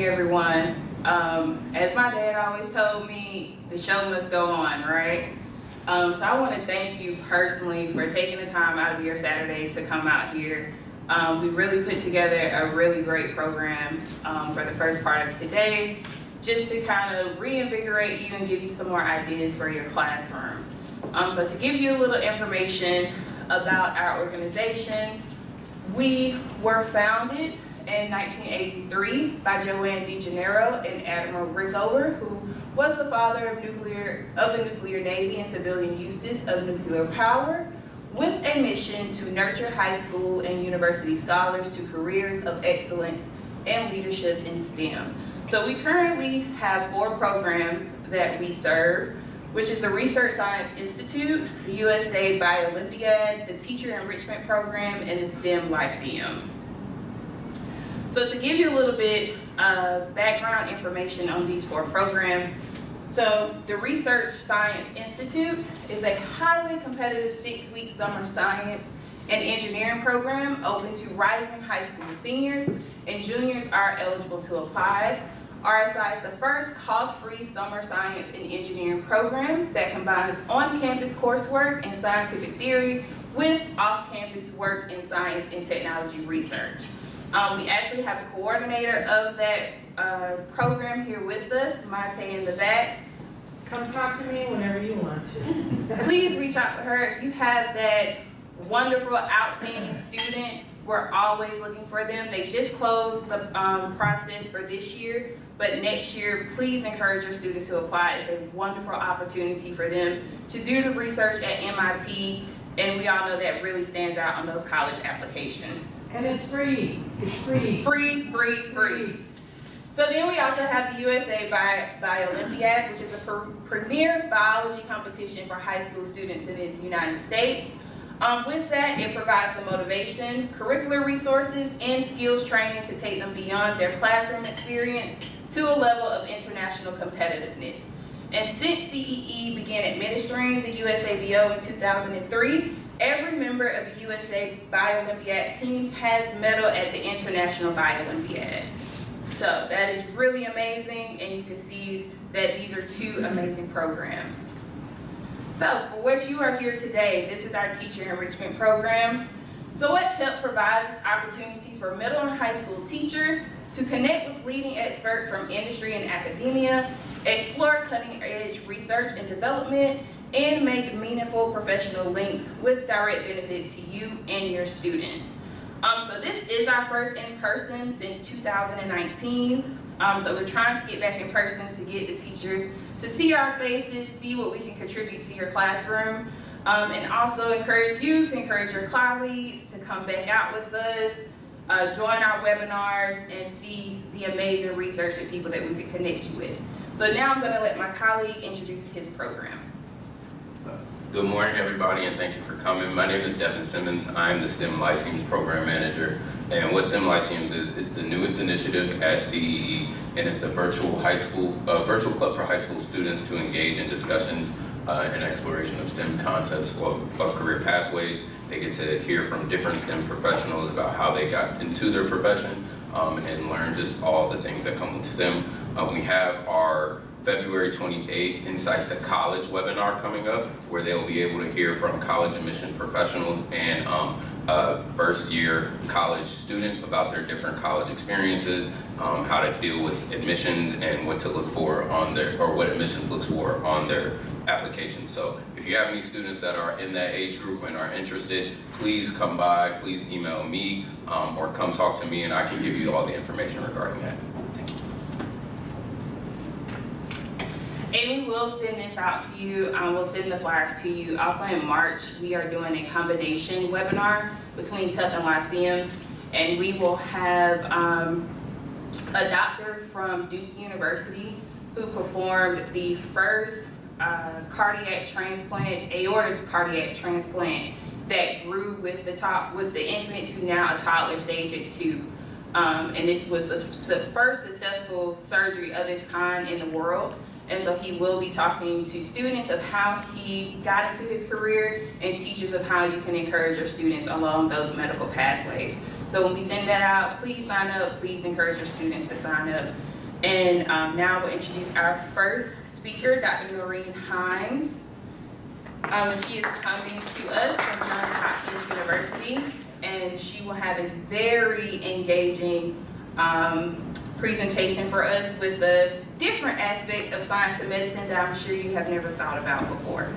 morning, everyone. Um, as my dad always told me, the show must go on, right? Um, so I want to thank you personally for taking the time out of your Saturday to come out here. Um, we really put together a really great program um, for the first part of today, just to kind of reinvigorate you and give you some more ideas for your classroom. Um, so to give you a little information about our organization, we were founded in 1983 by Joann DiGennaro and Admiral Rickover, who was the father of nuclear of the nuclear navy and civilian uses of nuclear power, with a mission to nurture high school and university scholars to careers of excellence and leadership in STEM. So we currently have four programs that we serve, which is the Research Science Institute, the USA Biolympiad, the Teacher Enrichment Program, and the STEM Lyceums. So to give you a little bit of background information on these four programs, so the Research Science Institute is a highly competitive six-week summer science and engineering program open to rising high school seniors and juniors are eligible to apply. RSI is the first cost-free summer science and engineering program that combines on-campus coursework and scientific theory with off-campus work in science and technology research. Um, we actually have the coordinator of that uh, program here with us, Mate in the back. Come talk to me whenever you want to. Please reach out to her. If you have that wonderful, outstanding student, we're always looking for them. They just closed the um, process for this year, but next year, please encourage your students to apply. It's a wonderful opportunity for them to do the research at MIT, and we all know that really stands out on those college applications. And it's free. It's free. Free, free, free. So then we also have the USA Bi Biolympiad, which is a premier biology competition for high school students in the United States. Um, with that, it provides the motivation, curricular resources, and skills training to take them beyond their classroom experience to a level of international competitiveness. And since CEE began administering the USABO in 2003, Every member of the USA Biolympiad team has medal at the International Biolympiad. So that is really amazing, and you can see that these are two amazing programs. So for what you are here today, this is our teacher enrichment program. So what TEP provides is opportunities for middle and high school teachers to connect with leading experts from industry and academia, explore cutting edge research and development, and make meaningful professional links with direct benefits to you and your students. Um, so this is our first in-person since 2019. Um, so we're trying to get back in person to get the teachers to see our faces, see what we can contribute to your classroom, um, and also encourage you to encourage your colleagues to come back out with us, uh, join our webinars, and see the amazing research and people that we can connect you with. So now I'm going to let my colleague introduce his program. Good morning, everybody, and thank you for coming. My name is Devin Simmons. I'm the STEM Lyceums Program Manager. And what STEM Lyceums is, is the newest initiative at CEE, and it's the virtual high school, uh, virtual club for high school students to engage in discussions uh, and exploration of STEM concepts of, of career pathways. They get to hear from different STEM professionals about how they got into their profession um, and learn just all the things that come with STEM. Uh, we have our February 28th Insight to College webinar coming up where they'll be able to hear from college admission professionals and um, first year college student about their different college experiences, um, how to deal with admissions and what to look for on their, or what admissions looks for on their application. So if you have any students that are in that age group and are interested, please come by, please email me um, or come talk to me and I can give you all the information regarding that. And we will send this out to you. Um, we'll send the flyers to you. Also in March, we are doing a combination webinar between TEP and Lyceums. And we will have um, a doctor from Duke University who performed the first uh, cardiac transplant, aortic cardiac transplant that grew with the top with the infant to now a toddler stage at two. Um, and this was the first successful surgery of its kind in the world. And so he will be talking to students of how he got into his career and teachers of how you can encourage your students along those medical pathways. So when we send that out, please sign up. Please encourage your students to sign up. And um, now we'll introduce our first speaker, Dr. Noreen Hines. Um, she is coming to us from Johns Hopkins University, and she will have a very engaging um, presentation for us with a different aspect of science and medicine that I'm sure you have never thought about before.